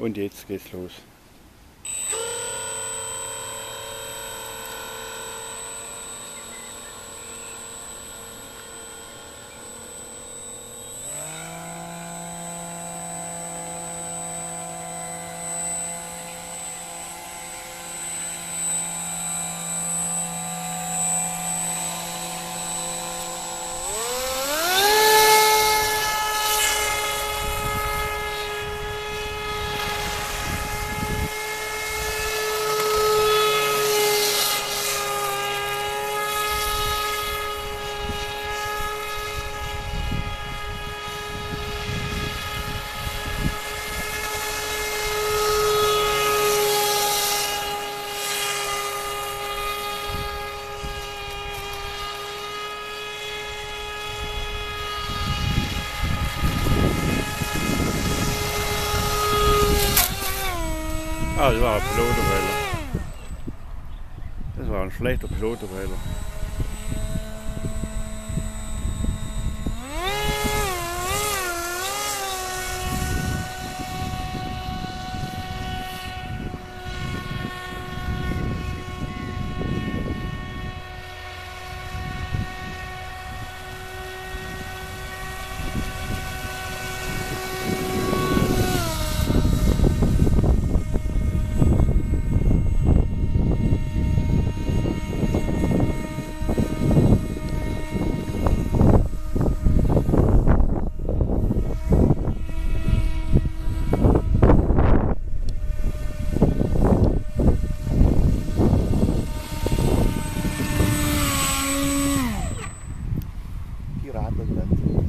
Und jetzt geht's los. Ah, det var en pilotophælder. Det var en slet pilotophælder. pirada né?